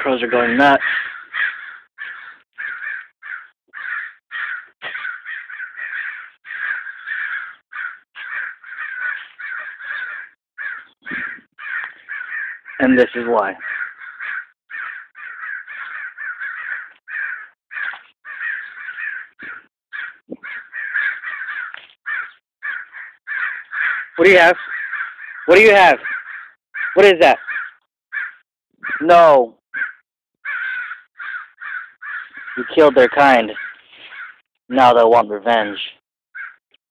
Crows are going nuts. And this is why. What do you have? What do you have? What is that? No. You killed their kind. Now they'll want revenge.